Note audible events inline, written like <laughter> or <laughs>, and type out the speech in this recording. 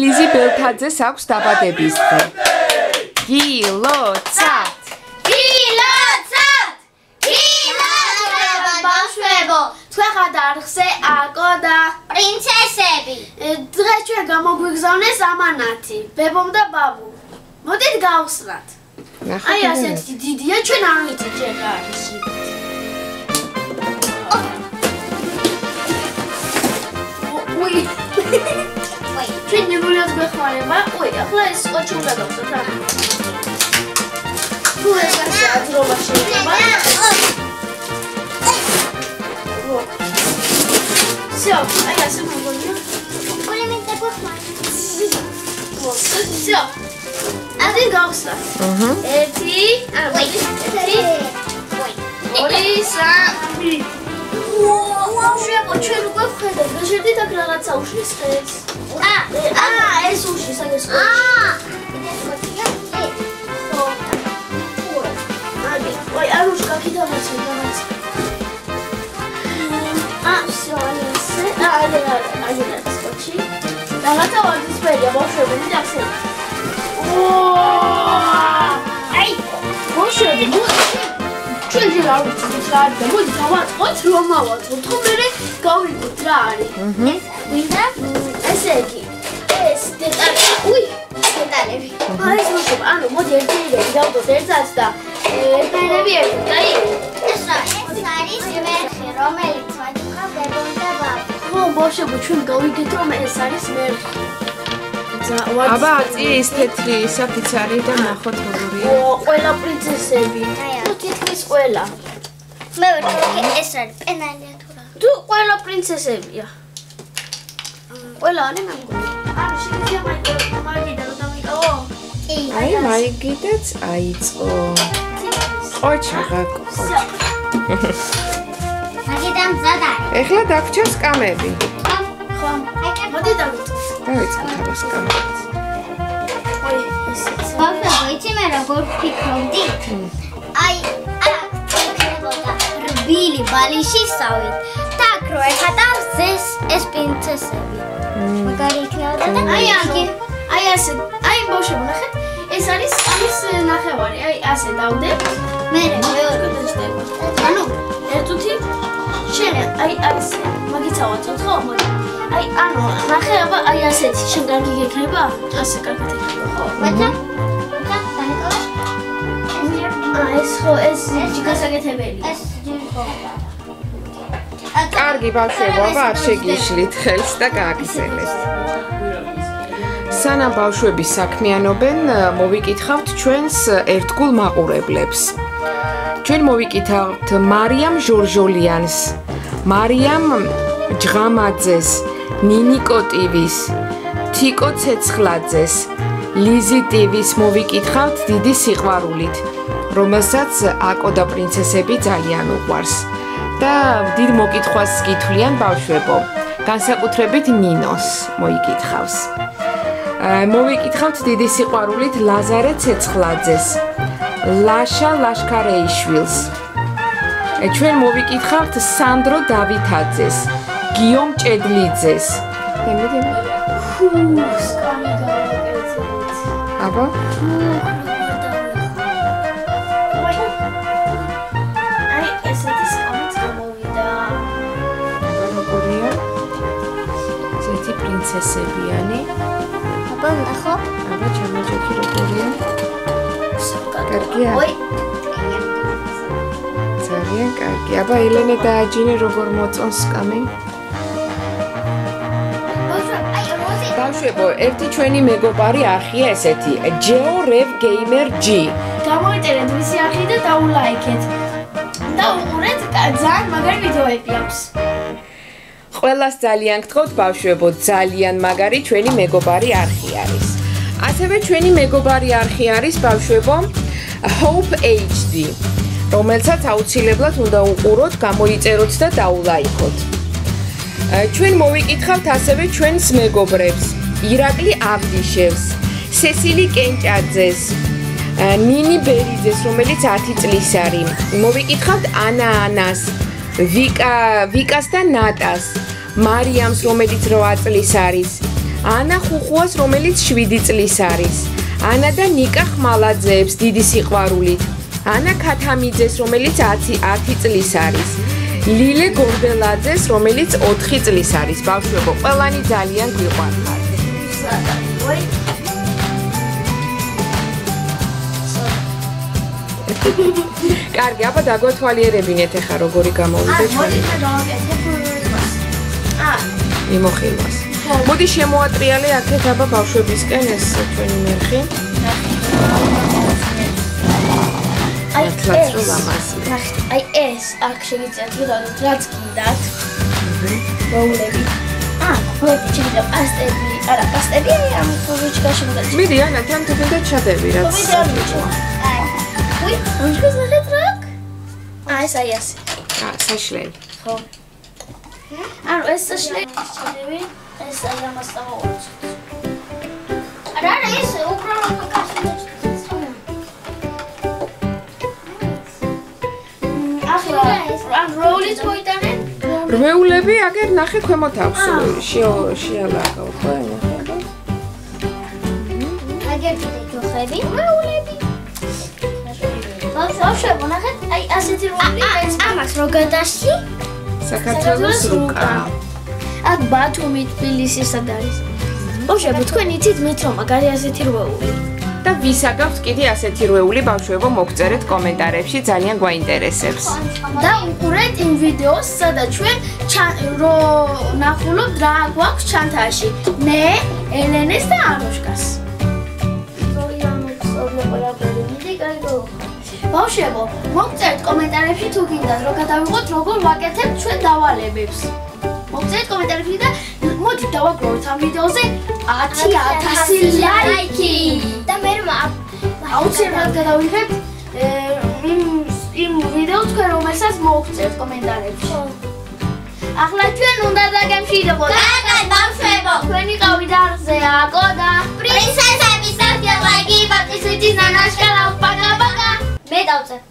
ლიზი ბელთაძეს აქვს დაბადების დღე. გილოცათ. გილოცათ! გილოცათ! ბავშვებო, თქვენ ხართ არხზე აკო და პრინცესები. დღეს ჩვენ გამოგვიგზავნეს ამანათი, ბებომ და ბაბუ. მოდით გავხსნათ. აი ასეთი დიდია, ჩვენ არ ვიცით ჯერ რა არის იქ. უი. უი, ჩვენ ნებულად გვეხმარება. უი, ახლა ეს ოჩი უნდა გავხსნათ რა. თუ ეს ასე აძრობა შეიძლება. Всё, а я сама говорю. პოლიმენტა გვეხმარება. Всё. ასე გავხსნა. აჰა. 1 ა მოდი 1 ორი სამი ვაუშებო ჩვენ უკვე ვხედავ და შედი და რაღაცა უშლის ხეს ა ა ეს უშლის აი ეს აა! აი აი არუშ კაკიდამაცი რაღაცა ა всё აი ესე აი აი აი ეს კოჩი რაღაცა ვარდისფერია ბავშვები და ასე აი ბავშვები ჩვენ ჯერ არ ვიცით რა არის და მოდი დავაწყოთ რომ ავაწყოთ ხო მე გავიგოთ რა არის ეს ვინდა? ესე იგი ეს დეტალი უი დეტალები. აი ეს მოხდა ანუ მოდი ერთი ირები დავდოთ ერთად და ერთაერები ერთად აი ეს რა? ეს არის მერხი, რომელიც ვაჭრა ბებომ და ბაბუ. ხო ბავშვები ჩვენ გავიგეთ რომ ეს არის მერხი აბა წის თეთრი საფიცარი და ნახოთ როგორია. ო ყველა პრინცესები თუ თითქმის ყველა მე ვერ გავიგე ეს არის პენალია თუ რა. თუ ყველა პრინცესებია ყველა არის მე მგონი ანუ შეიძლება მაგი მაგიდა რომ დავიკავო კი. აი მაიგიდაც აიწყო. ოჩაღა ყო. <laughs> მაგიდან მზად არის. ეხლა დაგვრჩა სკამები. ხო მოდი დავიწყო დავიწყოთ აბა სკამებს. ой ესეც ბავშვებო, იცი მე როგორ ვფიქრობდი? აი, აქ წექნებოდა რბილი ბალიშისავით. და აქ რო ეხატავს ეს ეს პრინცესები. მაგარი იქნებოდა და აი აგი აი ასე აი ბავშვები ნახეთ. ეს არის ამის ნახევარი. აი ასე დავდებ მე მეორე გადაჭდება ანუ ერთუთი შენ აი ასე მაგიცა ვაწოთ ხო? მოდი. აი ანუ ნახე აბა აი ასეთი შენ კარგი გექნება ასე კარგად იქნება ხო? აა ეს ხო ეს გასაკეთებელია ეს ჯირო. კარგი ბავშვებო, აბა არ შეგიშლით ხელს და გააგზელეთ. სანამ ბავშვები საქმიანობენ, მოვიკითხავთ ჩვენს ერთგულ მაყურებლებს. ჩვენ მოვიკითხავთ მარიამ ჟორჟოლიანს, მარიამ ჯღამაძეს, ნინიკო ტივის, თიკო ცეცხლაძეს, ლიზი ტივის მოვიკითხავთ დიდი სიყვარულით, რომელსაც აკო და პრინცესები ძალიან უყვარს. და დიდ მოკითხვას გითვლიან ბავშვებო. განსაკუთრებით ნინოს მოიკითხავს. აა მოვიკითხავთ დიდი სიყვარულით ლაზარე ცეცხლაძეს. ლაშა ლაშქარეიშვილს. ე, ჩვენ მოვიკითხავთ სანდრო დავითაძეს, გიომ ჭედლიძეს. დემი დემი. ფუ სკამი გავაკეთეთ აბა, პრინცესებიანი. აბა, ნახო. აბა, ჩემოჯექი როგორია? კარგია? ой ძალიან კარგი. აბა, ელენე დააჯინე როგორ მოწონს სკამი? როზი. ბავშვებო, ერთი ჩვენი მეგობარი ახია ესეთი, Geo Rev Gamer G. გამოიწერეთ მისი არხი და დაულაიქეთ და უყურეთ ძალიან მაგარი ვიდეოები აქვს ყველას ძალიან გთხოვთ ბავშვებო, ძალიან მაგარი ჩვენი მეგობარი არხი არის. ასევე ჩვენი მეგობარი არხი არის ბავშვებო Hope HD, რომელსაც აუცილებლად უნდა უყუროთ, გამოიწეროთ და დაულაიქოთ. ჩვენ მოვიკითხავთ ასევე ჩვენს მეგობრებს, ირაკლი ავდიშევს, სესილი კენჭაძეს, ნინი ბერიძეს, რომელიც 10 წლის არის. მოვიკითხავთ ანა ანას, ვიკა ვიკას და ნატას, მარიამს, რომელიც 8 წლის არის, ანა ხუხუას, რომელიც 7 წლის არის. ანა და ნიკა ხმალაძეებს დიდი სიყვარულით. ანა ქათამიძეს, რომელიც 10 10 წლის არის. ლილე გორდელაძეს, რომელიც 4 წლის არის. ბავშვებო, ყველანი ძალიან გვიყვარხართ. კარგი, აბა დაგვეთვალიერებინეთ ახლა როგორი გამოვიდა ჩვენი იმოხილვას. მოდი შემოატრიალე აქეთ აბა ბავშვებისკენ ეს ჩვენი მერხი. აი ეს ლამაზი. ნახეთ, აი ეს აქ შეგიძლიათ რაც გინდათ. მოულები. აა, მოდი შეიძლება პასტები, არა, პასტები ამ ფუჟიჩკაში მოგეჩი. მიდი ანა თან თუ კიდე ჩადები რაც. მოდი არ ამჟღეს ნახეთ რა? აა, ეს აი ასე. აა, საშლელი. ხო. ანუ ეს საშლელი ჩადები, ეს აი ამას დავაუწყოთ. რა რა ეს უბრალოდ კაცი ახლა ან როულიც მოიტანე? რვეულები აგერ ნახე ქვემოთ აქვს. შეო შეალაგო ხო? აგერ კიდე ჯოხები მეულები ბავშვებო, ნახეთ, აი ასეთი როული ეს ამას რო გადაში საქართველოს რუკა. აქ ბათუმი, თბილისი სად არის? ბავშვებო, თქვენ იცით მით რომ მაგარი ასეთი როული? და ვის აგავს კიდე ასეთი რვეული ბავშვებო მოგწერეთ კომენტარებში ძალიან გვაინტერესებს. და უყურეთ იმ ვიდეოს, სადაც ჩვენ რო ნახულობთ რა გვაქვს ჩანთაში. მე, ელენეს და ანუშკას. ბავშვებო, მოგწერთ კომენტარებში თუ გინდათ რომ გადავიღოთ როგორ ვაკეთებთ ჩვენ დავალებებს. მოგწერთ კომენტარებში და მოდი დავაგროვოთ ამ ვიდეოზე 10000 ლაიქი და მე რომ აუცილებლად გადავიღებ იმ ვიდეოს თქვენ რომელსაც მოგწერთ კომენტარებში. ახლა ჩვენ უნდა დაგემშვიდობოთ. კარგად დავშვებო. თქვენი ყავი დარზე აკო და პრინცესების და ლაგი პატისიტის ნანაშკალა Made outside.